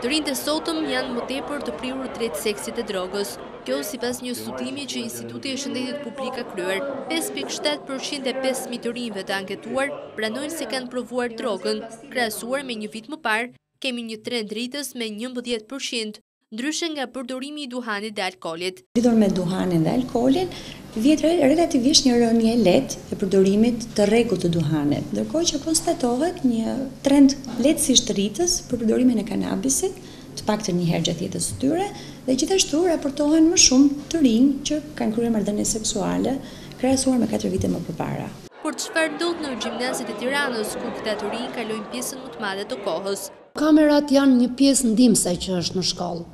Të rinjtë e sotëm janë më tepër të prirur drejt seksit e drogës. Kjo sipas një studimi që Instituti i Shëndetit Publik ka kryer, 5.7 për qind e pesë mijë të rinjve të anketuar pranojnë se kanë provuar drogën, krahasuar me një vit më parë, kemi një trend rritës me njëmbëdhjetë për qind. ndryshe nga përdorimi i duhanit dhe alkoolit. Lidhur me duhanin dhe alkoolin, vihet relativisht një rënie e lehtë e përdorimit të rregullt të duhanit, ndërkohë që konstatohet një trend lehtësisht rritës për përdorimin e kanabisit, të paktën një herë gjatë jetës së tyre, dhe gjithashtu raportohen më shumë të rinj që kanë kryer marrëdhënie seksuale, krahasuar me katër vite më përpara. Por çfarë ndodh në gjimnazet e Tiranës, ku këta të rinj kalojnë pjesën më të madhe të kohës? Kamerat janë një pjesë ndihmëse që është në shkollë.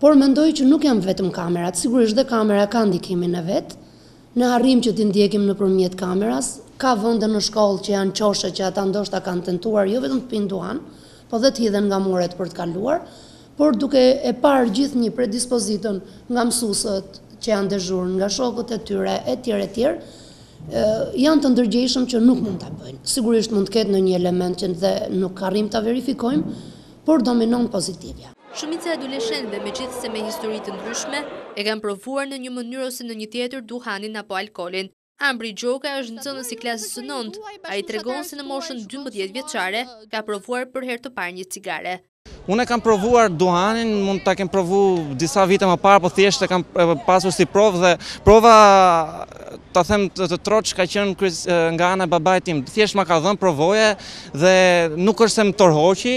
Por mendoj që nuk janë vetëm kamerat, sigurisht dhe kamera ka ndikimin e vet, ne arrijmë që t'i ndjekim nëpërmjet kameras, ka vende në shkollë që janë qoshe që ata ndoshta kanë tentuar jo vetëm të pinë duhan, po dhe të hidhen nga muret për të kaluar, Por duke e parë gjithnjë predispozitën nga mësuesët që janë dezhurn, nga shokët e tyre etj etj, janë të ndërgjegjshëm që nuk mund ta bëjnë. Sigurisht mund të ketë ndonjë element që dhe nuk arrijmë ta verifikojmë, por dominon pozitivja. Shumica e adoleshentëve, megjithëse me histori të ndryshme, e kanë provuar në një mënyrë ose në një tjetër duhanin apo alkoolin. Ambri Gjoka është nxënës i klasës së nëntë, ai tregon se në moshën 12 vjeçare ka provuar për herë të parë një cigare. Unë e kam provuar duhanin, mund ta kem provu disa vite më parë, po thjesht e kam pasur si provë dhe prova ta them troç ka qenë nga ana e babait tim. Thjesht ma ka dhënë provoje dhe nuk është se më tërhoqi,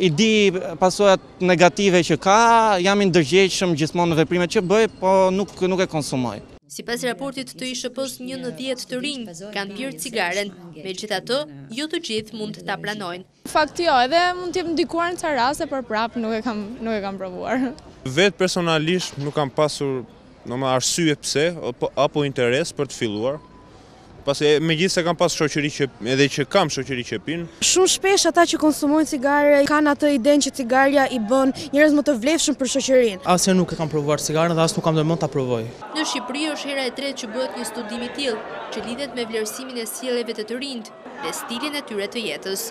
i di pasojat negative që ka, jam i ndërgjegjshëm gjithmonë në veprimet që bëj, po nuk e konsumoj. Sipas raportit të ISHP-së, një në dhjetë të rinj kanë pirë cigaren. Megjithatë, jo të gjithë mund ta pranojnë. Fakt jo, edhe mund të jem ndikuar në ca raste, por prapë nuk e kam nuk e kam provuar. Vetë personalisht nuk kam pasur domethënë arsye pse apo interes për të filluar. Pasi megjithëse kam pas shoqëri që edhe që kam shoqëri që pinë. Shumë shpesh ata që konsumojnë cigare kanë atë idenë që cigarja i bën njerëz më të vlefshëm për shoqërinë. Asnjëherë nuk e kam provuar cigaren dhe as nuk kam ndërmend ta provoj. Në Shqipëri është hera e tretë që bëhet një studim i tillë, që lidhet me vlerësimin e sjelljeve te të rinjtë dhe stilin e tyre të jetës.